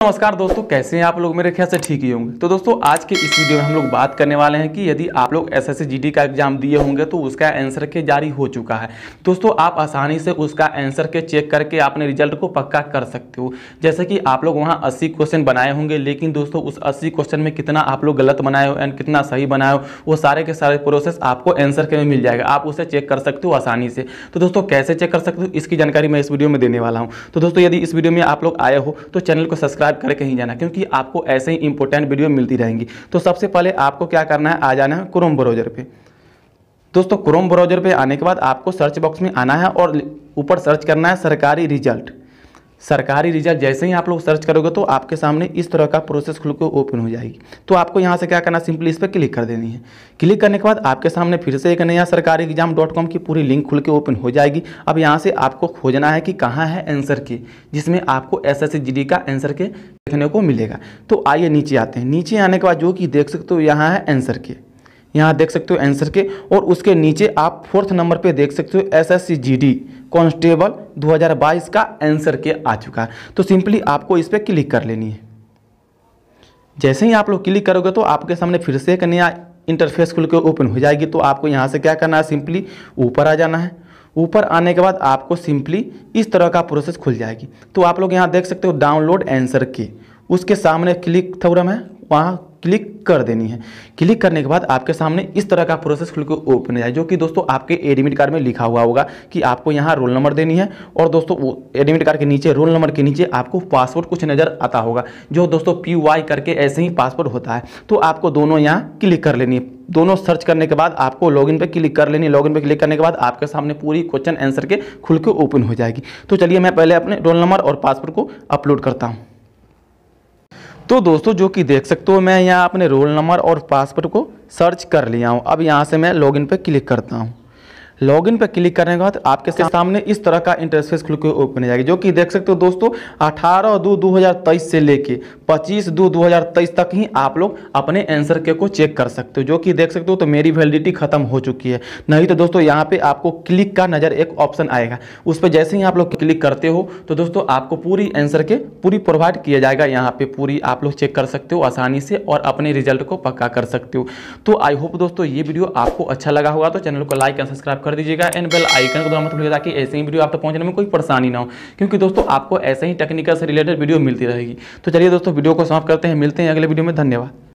नमस्कार दोस्तों, कैसे हैं आप लोग? मेरे ख्याल से ठीक ही होंगे। तो दोस्तों, आज के इस वीडियो में हम लोग बात करने वाले हैं कि यदि आप लोग एस एस का एग्ज़ाम दिए होंगे तो उसका आंसर के जारी हो चुका है। दोस्तों, आप आसानी से उसका आंसर के चेक करके अपने रिज़ल्ट को पक्का कर सकते हो। जैसे कि आप लोग वहाँ अस्सी क्वेश्चन बनाए होंगे, लेकिन दोस्तों, उस अस्सी क्वेश्चन में कितना आप लोग गलत बनाए हो एंड कितना सही बनाए हो, वो सारे के सारे प्रोसेस आपको आंसर के में मिल जाएगा। आप उसे चेक कर सकते हो आसानी से। तो दोस्तों, कैसे चेक कर सकते हो, इसकी जानकारी मैं इस वीडियो में देने वाला हूँ। तो दोस्तों, यदि इस वीडियो में आप लोग आए हो तो चैनल को सब्सक्राइब करके कहीं जाना, क्योंकि आपको ऐसे ही इंपॉर्टेंट वीडियो मिलती रहेंगी। तो सबसे पहले आपको क्या करना है, आ जाना है क्रोम ब्राउज़र पे। दोस्तों क्रोम ब्राउज़र पे आने के बाद आपको सर्च बॉक्स में आना है और ऊपर सर्च करना है सरकारी रिज़ल्ट सरकारी रिज़ल्ट जैसे ही आप लोग सर्च करोगे तो आपके सामने इस तरह का प्रोसेस खुल के ओपन हो जाएगी। तो आपको यहाँ से क्या करना, सिंपली इस पर क्लिक कर देनी है। क्लिक करने के बाद आपके सामने फिर से एक नया सरकारी एग्ज़ाम डॉट कॉम की पूरी लिंक खुल के ओपन हो जाएगी। अब यहाँ से आपको खोजना है कि कहाँ है आंसर के, जिसमें आपको एस एस का आंसर के देखने को मिलेगा। तो आइए नीचे आते हैं। नीचे आने के बाद जो कि देख सकते हो यहाँ है आंसर के। यहाँ देख सकते हो आंसर के और उसके नीचे आप फोर्थ नंबर पे देख सकते हो S S C G D constable 2022 का आंसर के आ चुका है। तो सिंपली आपको इस पर क्लिक कर लेनी है। जैसे ही आप लोग क्लिक करोगे तो आपके सामने फिर से एक नया इंटरफेस खुल के ओपन हो जाएगी। तो आपको यहाँ से क्या करना है? सिंपली ऊपर आ जाना है। ऊपर आने के बाद आपको सिंपली इस तरह का प्रोसेस खुल जाएगी। तो आप लोग यहाँ देख सकते हो डाउनलोड आंसर के। उसके सामने क्लिक थोरम है वहाँ क्लिक कर देनी है। क्लिक करने के बाद आपके सामने इस तरह का प्रोसेस खुल के ओपन हो जाए, जो कि दोस्तों आपके एडमिट कार्ड में लिखा हुआ होगा कि आपको यहाँ रोल नंबर देनी है और दोस्तों एडमिट कार्ड के नीचे रोल नंबर के नीचे आपको पासवर्ड कुछ नज़र आता होगा, जो दोस्तों पी वाई करके ऐसे ही पासवर्ड होता है। तो आपको दोनों यहाँ क्लिक कर लेनी है। दोनों सर्च करने के बाद आपको लॉगिन पे क्लिक कर लेनी लॉगिन पे क्लिक करने के बाद आपके सामने पूरी क्वेश्चन आंसर के खुल के ओपन हो जाएगी। तो चलिए मैं पहले अपने रोल नंबर और पासवर्ड को अपलोड करता हूँ। तो दोस्तों, जो कि देख सकते हो, मैं यहाँ अपने रोल नंबर और पासवर्ड को सर्च कर लिया हूँ। अब यहाँ से मैं लॉगिन पर क्लिक करता हूँ। लॉगिन पर क्लिक करने के बाद आपके सामने इस तरह का इंटरफेस खुल के ओपन हो जाएगी जो कि देख सकते हो दोस्तों 18 दो 2023 से लेके 25 दो 2023 तक ही आप लोग अपने आंसर के को चेक कर सकते हो जो कि देख सकते हो तो मेरी वैलिडिटी खत्म हो चुकी है। नहीं तो दोस्तों यहाँ पे आपको क्लिक का नज़र एक ऑप्शन आएगा उस पर जैसे ही आप लोग क्लिक करते हो तो दोस्तों आपको पूरी आंसर के पूरी प्रोवाइड किया जाएगा यहाँ पे पूरी आप लोग चेक कर सकते हो आसानी से और अपने रिज़ल्ट को पक्का कर सकते हो। तो आई होप दोस्तों ये वीडियो आपको अच्छा लगा होगा तो चैनल को लाइक एंड सब्सक्राइब कर दीजिएगा एंड बेल आइकन को दबाना मत भूलिएगा ताकि ऐसे ही वीडियो आप तक तो पहुँचने में कोई परेशानी ना हो। क्योंकि दोस्तों, आपको ऐसे ही टेक्निकल से रिलेटेड वीडियो मिलती रहेगी। तो चलिए दोस्तों, वीडियो को समाप्त करते हैं। मिलते हैं अगले वीडियो में। धन्यवाद।